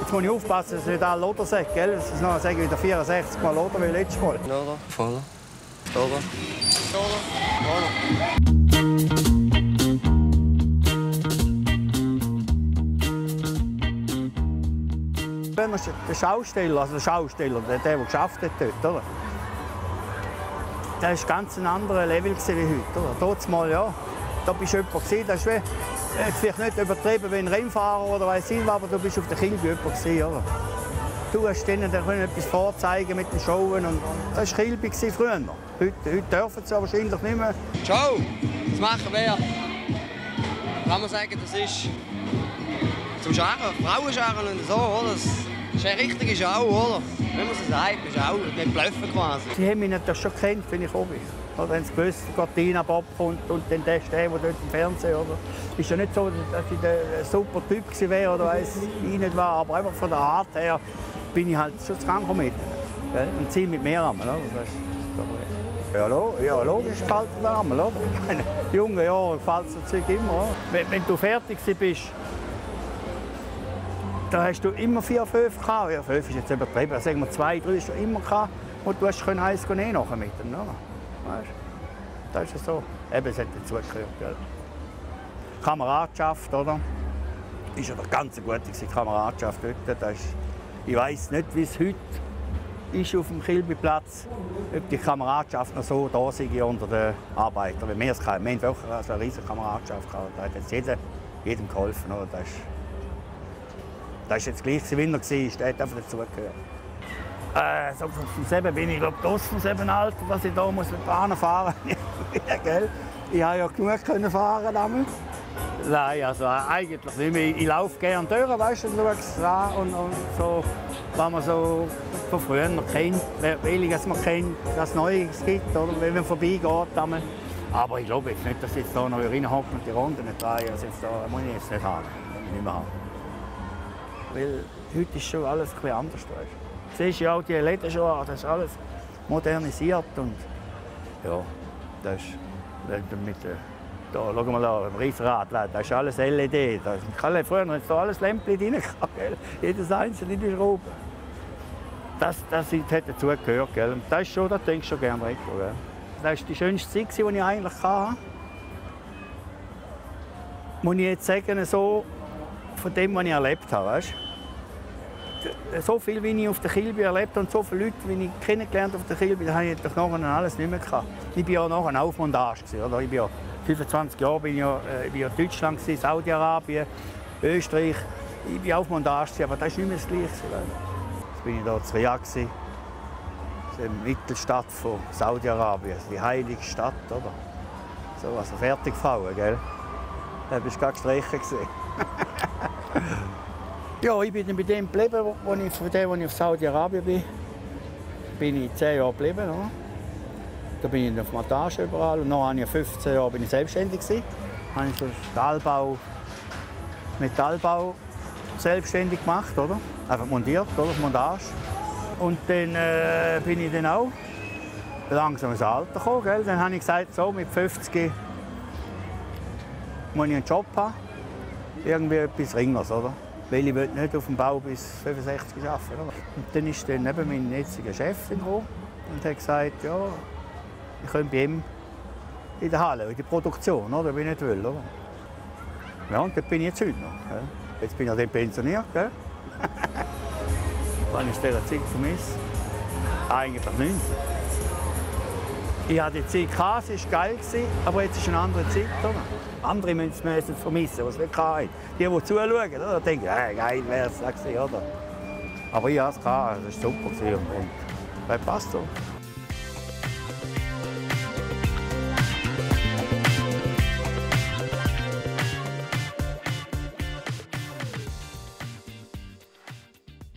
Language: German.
Jetzt muss ich aufpassen, dass ich nicht alle Loder gell? Das ist noch, sage ich wieder 64 Mal Loder wie letztes Mal. Loder, voller. Loder. Wenn man der Schausteller, also der Schausteller, der, der, der geschafft hat dort, oder? Das war ganz ein anderes Level wie heute, oder? Dort mal, ja. Da bist du jemand gewesen, das ist wie, jetzt vielleicht nicht übertrieben wie ein Rennfahrer oder weiss ich aber du bist auf der Kilby jemand gewesen, oder? Du hast denen dann können etwas vorzeigen mit den Showen und das war Kilby früher. Heute, heute dürfen sie wahrscheinlich nicht mehr. Ciao! Das machen wir. Kann man sagen, das ist zum Scharen, Frauenscharen und so, oder? Das ist eine richtige Schau, oder? Wenn man so sagt, eine Schau, nicht bluffen quasi. Sie haben mich natürlich schon gekannt, wenn ich oben bin. Oder wenn sie gewusst, Cortina Bob kommt und dann der steht, der dort im Fernsehen oder. Ist ja nicht so, dass ich ein super Typ gewesen wäre oder weiß ich nicht war, aber einfach von der Art her bin ich halt schon zu Kranken mit. gell? Und ziehe mit mehr an, oder? Das ist ja, ja, logisch gefällt mir der Rammel, oder? Ich meine, in jungen Jahren gefällt es so Zeug immer. Oder? Wenn, wenn du fertig bist, da hast du immer vier, fünf gehabt. Ja, fünf ist jetzt übertrieben. Sagen wir zwei, drei hast du immer gehabt. Und du hast eins nehmen nachher mit dem. Oder? Weißt? Das ist so. Eben, es hat dazugehört. Gell? Kameradschaft, oder? Ist ja eine ganz gute Kameradschaft dort. Das ist, ich weiß nicht, wie es heute ist auf dem Kilbyplatz, ob die Kameradschaft noch so da sei unter den Arbeitern. Wie wir es. Wir haben wirklich eine riesige Kameradschaft gehabt. Da hat jetzt jeder, jedem geholfen. Oder? Das, ist, das ist jetzt gleich, wie er war. Der hat einfach dazugehört. Äh, so vom Seben bin ich glaube ich vom Seben alt, dass ich da muss mit Bahnen fahren gell? Ich habe ja genug können fahren damals. Nein, also eigentlich nicht mehr. Ich laufe gerne durch, weißt du, und schaue an und, und so, was man so von früher noch kennt, welches man kennt, was Neues gibt, oder wenn man vorbeigeht. Damals. Aber ich glaube jetzt nicht, dass ich jetzt da noch reinhocke und die Runden nicht drehen. Also jetzt da muss ich jetzt nicht haben. Nicht mehr haben. Weil heute ist schon alles bisschen anders. Weißt. Du ja auch die Läden schon an, das ist alles modernisiert und ja, das ist mit da, schau mal an, im Riesenrad, das ist alles LED. Da kann früher noch da alles Lämpchen drin gehabt, gell? Jedes einzelne in die Schraube. Das, das hat dazu gehört, gell? Und das ist schon, das denkst du gerne retro, gell? Das war die schönste Zeit, die ich eigentlich hatte. Muss ich jetzt sagen, so von dem, was ich erlebt habe, weißt? so viel, wie ich auf der Kilby erlebt habe und so viele Leute, wie ich kennengelernt auf der Kilby, das habe ich doch nachher alles nicht mehr gehabt. Ich war ja nachher auch Montage. Oder? Ich bin ja 25 Jahre bin ich ja, äh, ich bin ja in Deutschland, Saudi-Arabien, Österreich. Ich war auf Montage, aber das ist nicht mehr das Gleiche. Jetzt bin ich hier in Riyadh, der Mittelstadt von Saudi-Arabien, die heilige Stadt, oder? So, also Fertigfrauen, gell? Da bist du gerade gestrichen Ja, ich bin bei dem geblieben, wo ich, von dem, wo ich auf Saudi-Arabien bin. Bin ich zehn Jahre geblieben. Oder? Da bin ich auf Montage überall. Und noch ich 15 Jahre bin ich selbstständig gewesen. Habe ich so Stahlbau, Metallbau selbstständig gemacht, oder? Einfach montiert, oder? Montage. Und dann äh, bin ich dann auch langsam ins Alter gekommen. Gell? Dann habe ich gesagt, so mit 50 muss ich einen Job haben. Irgendwie etwas Ringers, oder? weil ich nicht auf dem Bau bis 65 arbeiten Und dann ist dann neben mein jetziger Chef gekommen und hat gesagt, ja, ich könnte bei ihm in der Halle, in der Produktion, oder, wenn ich nicht will. Oder? Ja, und dort bin ich jetzt heute noch. Gell? Jetzt bin ich dann pensioniert. Gell? Wann ist dieser Zeit vermisst? Eigentlich nicht. Ich hatte die Zeit, gehabt, es war geil, aber jetzt ist eine andere Zeit. Oder? Andere müssen es vermissen, was nicht hatten. Die, die zuschauen, oder? denken, hey, geil wäre es? Aber ich hatte es, das war super. Und, und das passt so.